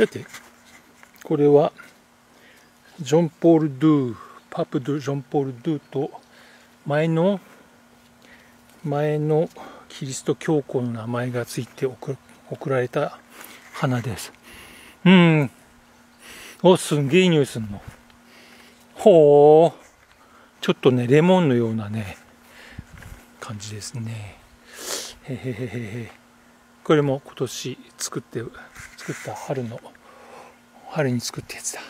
だってこれはジョン・ポール・ドゥパプ・ドゥ・ジョン・ポール・ドゥと前の前のキリスト教皇の名前がついて送られた花です。うん。おすんげえ匂いすんの。ほう。ちょっとねレモンのようなね感じですね。へへへへへ。これも今年作って作った春の春に作ったやつだ。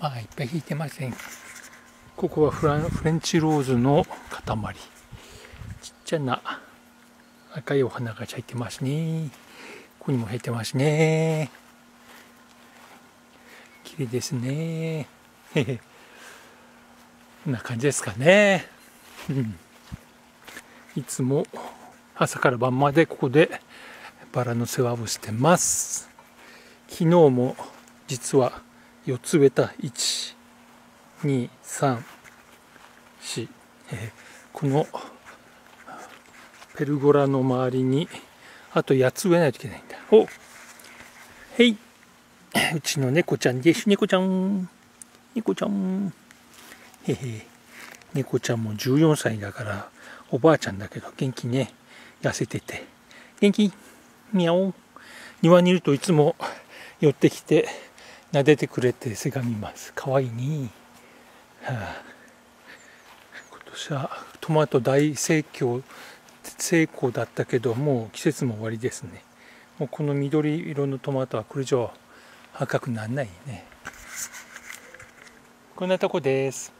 まあいっぱい引いてません。ここはフランフレンチローズの塊。ちっちゃな赤いお花が咲いてますね。ここにも入ってますね。綺麗ですね。こんな感じですかね。うん。いつも朝から晩までここでバラの世話をしてます。昨日も実は4つ植えた1234、えこのペルゴラの周りにあと8つ植えないといけないんだ。おへい。うちの猫ちゃんです。猫ちゃん。猫ちゃん。へへ。猫ちゃんも14歳だからおばあちゃんだけど元気ね。痩せてて。元気。みゃお庭にいるといつも寄ってきて撫でてくれてせがみます。かわいいね、はあ、今年はトマト大盛況成功だったけどもう季節も終わりですね。もうこの緑色のトマトはこれ以上赤くならないね。こんなとこです。